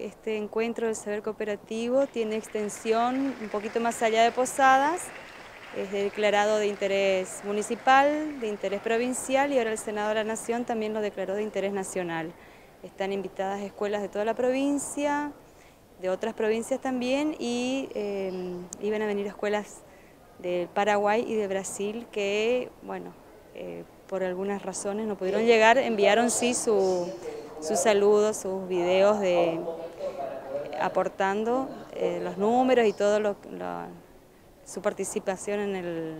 Este encuentro del saber cooperativo tiene extensión un poquito más allá de Posadas, es declarado de interés municipal, de interés provincial y ahora el Senado de la Nación también lo declaró de interés nacional. Están invitadas escuelas de toda la provincia, de otras provincias también y em, iban a venir escuelas de Paraguay y de Brasil que, bueno, eh, por algunas razones no pudieron llegar, enviaron sí sus saludos, sus videos de aportando eh, los números y todo lo, su participación en el,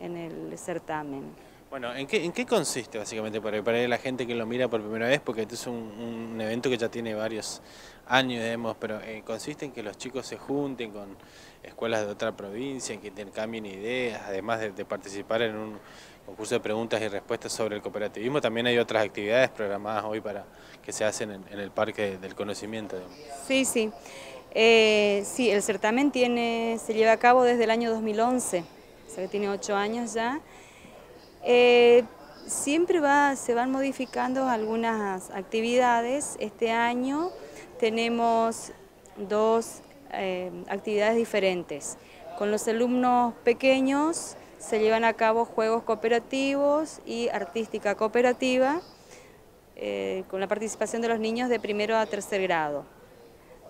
en el certamen. Bueno, ¿en qué, ¿en qué consiste básicamente para, la gente que lo mira por primera vez? Porque este es un, evento que ya tiene varios años, digamos, pero eh, consiste en que los chicos se junten con escuelas de otra provincia, que intercambien ideas, además de, participar en un concurso de preguntas y respuestas sobre el cooperativismo, también hay otras actividades programadas hoy para que se hacen en, el Parque del Conocimiento. Sí, sí. Eh, sí, el certamen tiene, se lleva a cabo desde el año 2011, o sea que tiene ocho años ya. Eh, siempre se van modificando algunas actividades. Este año tenemos dos eh, actividades diferentes. Con los alumnos pequeños se llevan a cabo juegos cooperativos y artística cooperativa eh, con la participación de los niños de primero a tercer grado.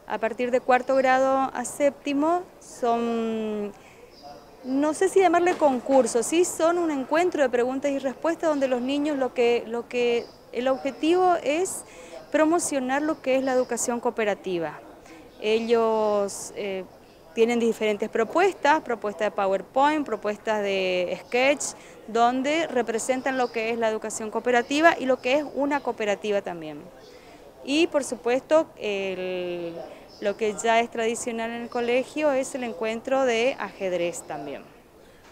A partir de cuarto grado a séptimo son no sé si llamarle concurso, sí son un encuentro de preguntas y respuestas donde los niños lo que, lo que el objetivo es promocionar lo que es la educación cooperativa. Ellos eh, tienen diferentes propuestas, propuestas de PowerPoint, propuestas de Sketch, donde representan lo que es la educación cooperativa y lo que es una cooperativa también. Y por supuesto, el lo que ya es tradicional en el colegio es el encuentro de ajedrez también.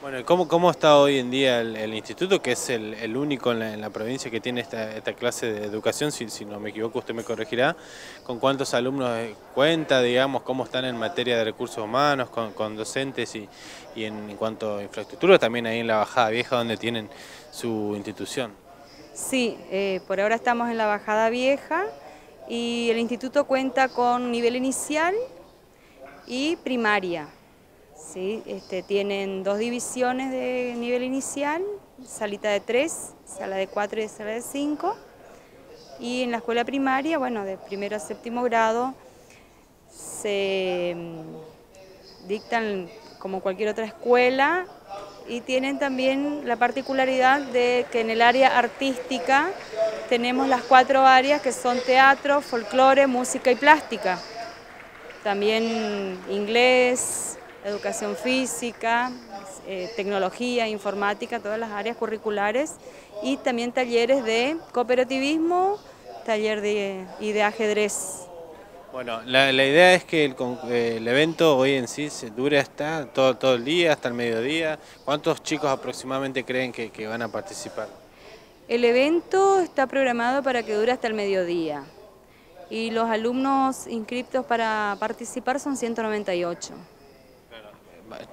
Bueno, ¿cómo, cómo está hoy en día el, instituto, que es el, único en la, provincia que tiene esta, clase de educación? Si, si, no me equivoco, usted me corregirá. ¿Con cuántos alumnos cuenta, digamos, cómo están en materia de recursos humanos, con, docentes y, en, cuanto a infraestructura, también ahí en la Bajada Vieja, donde tienen su institución? Sí, eh, por ahora estamos en la Bajada Vieja y el instituto cuenta con nivel inicial y primaria. ¿sí? Este, tienen dos divisiones de nivel inicial, salita de tres, sala de cuatro y sala de cinco. Y en la escuela primaria, bueno, de primero a séptimo grado, se mm, dictan como cualquier otra escuela y tienen también la particularidad de que en el área artística tenemos las cuatro áreas que son teatro, folclore, música y plástica. También inglés, educación física, eh, tecnología, informática, todas las áreas curriculares y también talleres de cooperativismo taller de, y de ajedrez. Bueno, la, idea es que el, evento hoy en sí se dure hasta todo, todo el día, hasta el mediodía. ¿Cuántos chicos aproximadamente creen que, van a participar? El evento está programado para que dure hasta el mediodía y los alumnos inscritos para participar son 198.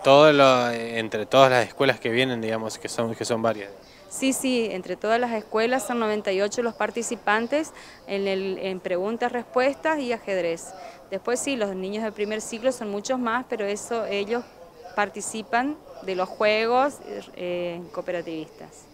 Todo entre todas las escuelas que vienen, digamos, que son, que son varias. Sí, sí, entre todas las escuelas son 98 los participantes en, en preguntas, respuestas y ajedrez. Después sí, los niños del primer ciclo son muchos más, pero eso ellos participan de los juegos eh, cooperativistas.